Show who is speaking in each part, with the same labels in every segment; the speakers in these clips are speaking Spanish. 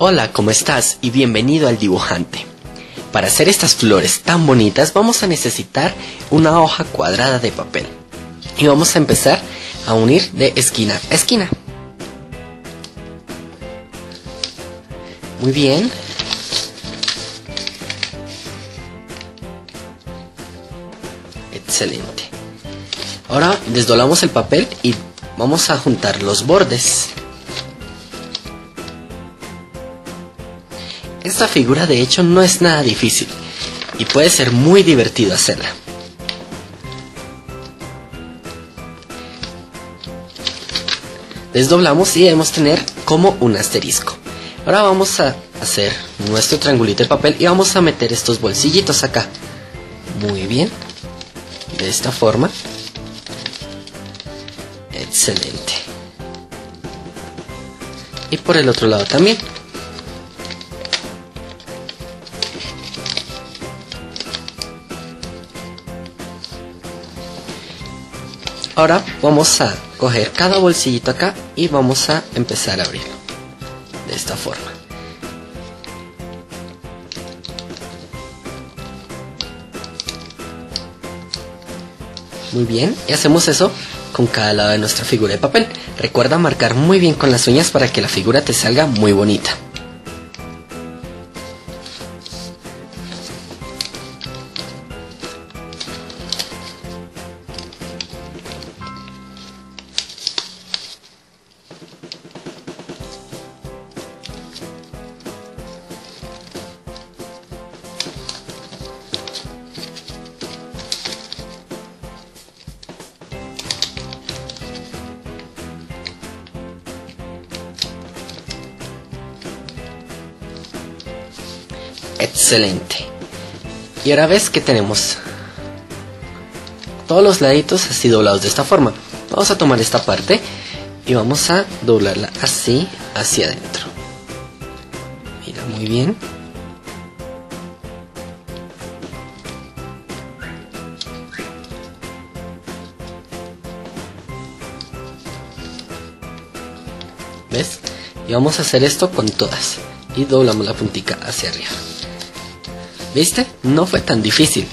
Speaker 1: Hola, ¿cómo estás? Y bienvenido al dibujante. Para hacer estas flores tan bonitas vamos a necesitar una hoja cuadrada de papel. Y vamos a empezar a unir de esquina a esquina. Muy bien. Excelente. Ahora desdoblamos el papel y vamos a juntar los bordes. Esta figura de hecho no es nada difícil y puede ser muy divertido hacerla. Desdoblamos y debemos tener como un asterisco. Ahora vamos a hacer nuestro triangulito de papel y vamos a meter estos bolsillitos acá. Muy bien. De esta forma. Excelente. Y por el otro lado también. Ahora vamos a coger cada bolsillito acá y vamos a empezar a abrirlo. De esta forma. Muy bien, y hacemos eso con cada lado de nuestra figura de papel. Recuerda marcar muy bien con las uñas para que la figura te salga muy bonita. Excelente. Y ahora ves que tenemos todos los laditos así doblados de esta forma. Vamos a tomar esta parte y vamos a doblarla así hacia adentro. Mira muy bien. ¿Ves? Y vamos a hacer esto con todas. Y doblamos la puntica hacia arriba. ¿Viste? No fue tan difícil.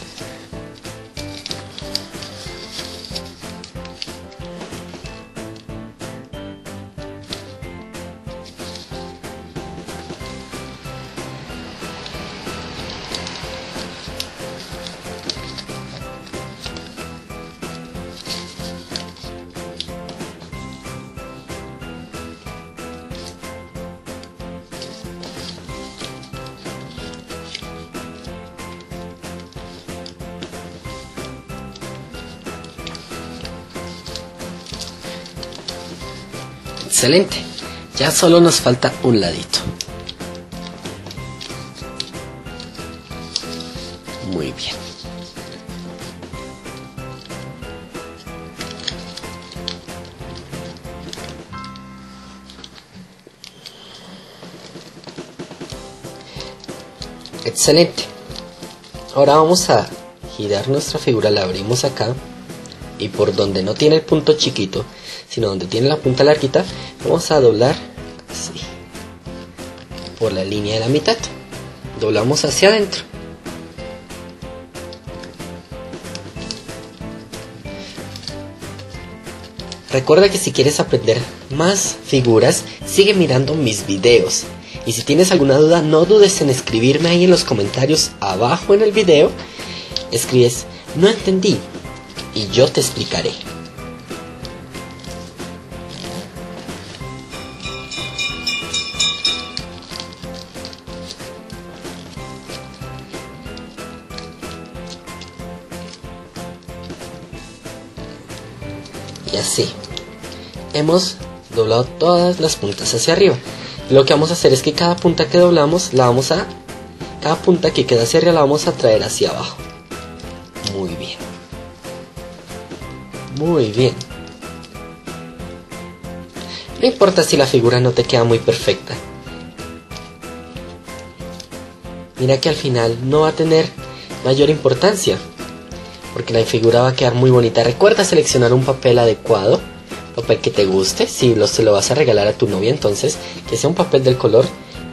Speaker 1: Excelente. Ya solo nos falta un ladito. Muy bien. Excelente. Ahora vamos a girar nuestra figura, la abrimos acá y por donde no tiene el punto chiquito, sino donde tiene la punta larguita, vamos a doblar así por la línea de la mitad. Doblamos hacia adentro. Recuerda que si quieres aprender más figuras, sigue mirando mis videos. Y si tienes alguna duda, no dudes en escribirme ahí en los comentarios abajo en el video. Escribes, no entendí, y yo te explicaré. Y así. Hemos doblado todas las puntas hacia arriba. Lo que vamos a hacer es que cada punta que doblamos la vamos a... Cada punta que queda hacia arriba la vamos a traer hacia abajo. Muy bien. Muy bien. No importa si la figura no te queda muy perfecta. Mira que al final no va a tener mayor importancia. Porque la figura va a quedar muy bonita. Recuerda seleccionar un papel adecuado. Papel que te guste. Si lo, se lo vas a regalar a tu novia, entonces que sea un papel del color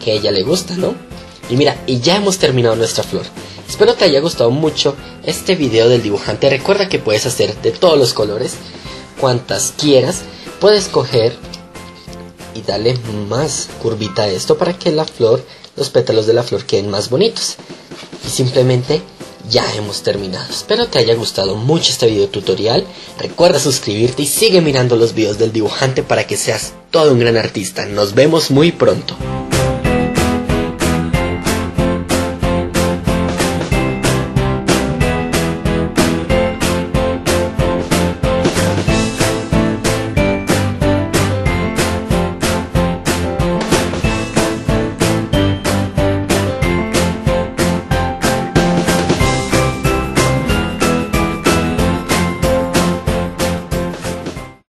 Speaker 1: que a ella le gusta, ¿no? Y mira, y ya hemos terminado nuestra flor. Espero te haya gustado mucho este video del dibujante. Recuerda que puedes hacer de todos los colores, cuantas quieras. Puedes coger y darle más curvita a esto para que la flor, los pétalos de la flor queden más bonitos. Y simplemente ya hemos terminado. Espero te haya gustado mucho este video tutorial. Recuerda suscribirte y sigue mirando los videos del dibujante para que seas todo un gran artista. Nos vemos muy pronto.